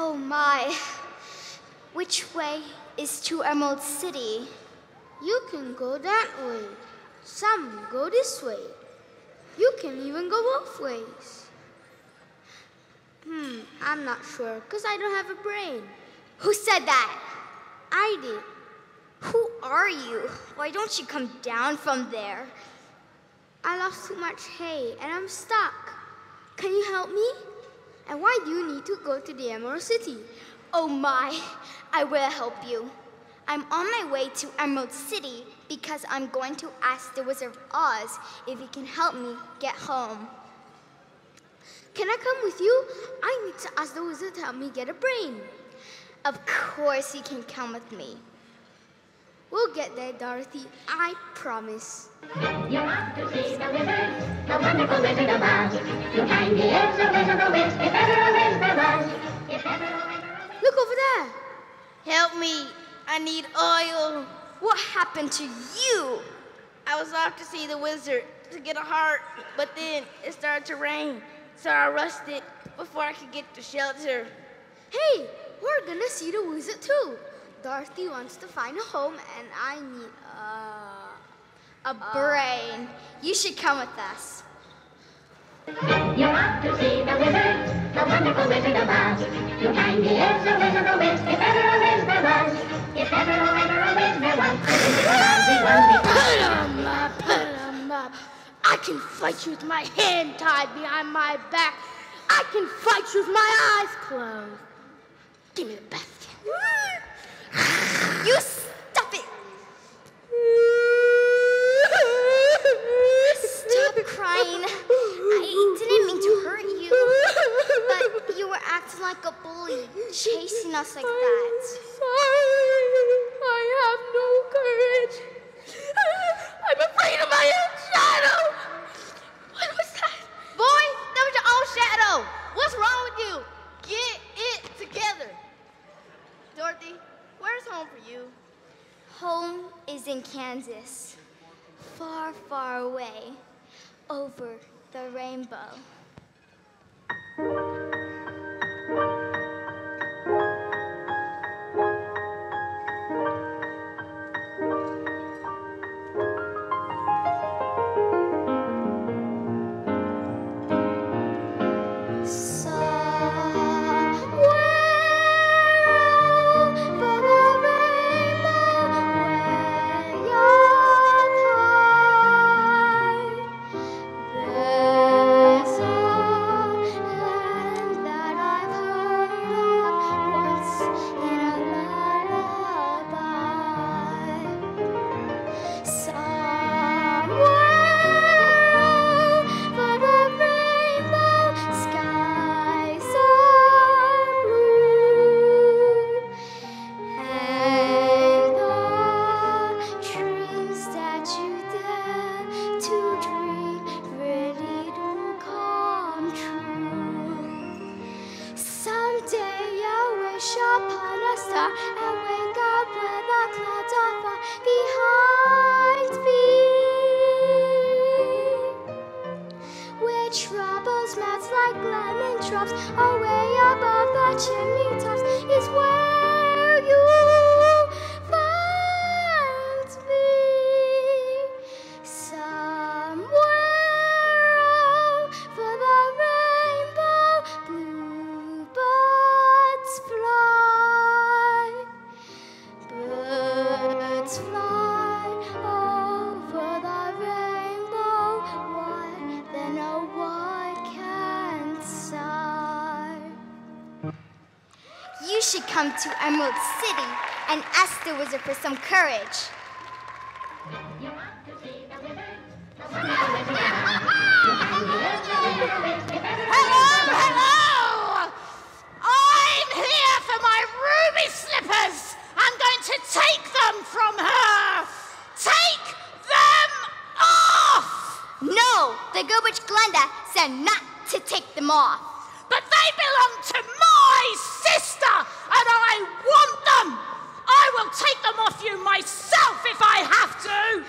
Oh my. Which way is to Emerald City? You can go that way. Some go this way. You can even go both ways. Hmm, I'm not sure, because I don't have a brain. Who said that? I did. Who are you? Why don't you come down from there? I lost too much hay and I'm stuck. Can you help me? And why do you need to go to the Emerald City? Oh my, I will help you. I'm on my way to Emerald City because I'm going to ask the Wizard of Oz if he can help me get home. Can I come with you? I need to ask the wizard to help me get a brain. Of course you can come with me. We'll get there, Dorothy. I promise. You're off to see the wizard, the wonderful Wizard of Oz. Who kindly is a wizard of whiz, if ever a whiz there was. If ever a whiz there. Look over there. Help me. I need oil. What happened to you? I was off to see the wizard to get a heart, but then it started to rain, so I rushed it before I could get to shelter. Hey, we're gonna see the wizard too. Dorothy wants to find a home, and I need uh, a. A brain. You should come with us. You're off to see the wizard, the wonderful Wizard of Oz. Who kindly is a wizard of whiz, if ever a whiz there was. If ever, oh, ever a whiz there was. The Wizard of Oz, he was because. Put 'em up, put 'em up. I can fight you with my hand tied behind my back. I can fight you with my eyes closed. Give me the basket. You stop it! Stop crying. I didn't mean to hurt you. But you were acting like a bully, chasing us like that. Where's home for you? Home is in Kansas, far, far away, over the rainbow. Star and wake up when the clouds are far behind me. Where troubles melt like lemon drops away above the chimney tops is where Birds fly over the rainbow. Why then oh why can't I? You should come to Emerald City and ask the wizard for some courage. the good witch Glinda said not to take them off. But they belong to my sister, and I want them. I will take them off you myself if I have to.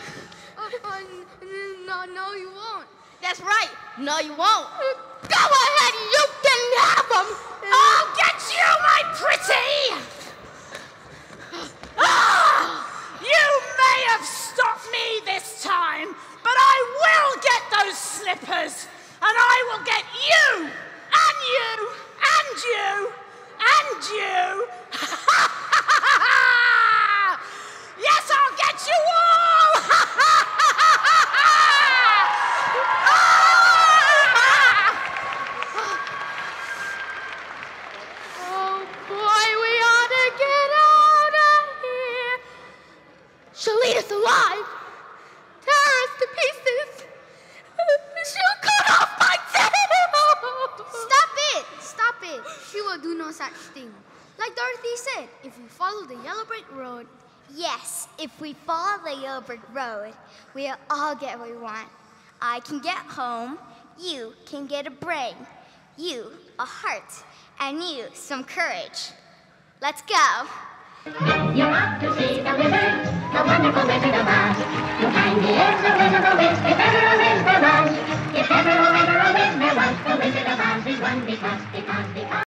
Oh, oh, no, no, you won't. That's right. No, you won't. Go ahead, you can have them. I'll get you, my pretty! Follow the yellow brick road. Yes, if we follow the yellow brick road, we'll all get what we want. I can get home, you can get a brain, you a heart, and you some courage. Let's go. You're off to see the wizard, the wonderful Wizard of Oz. You'll find he is a wizard of whiz, if ever a whiz there was. If ever, oh, ever a whiz there was, the Wizard of Oz is one because, because, because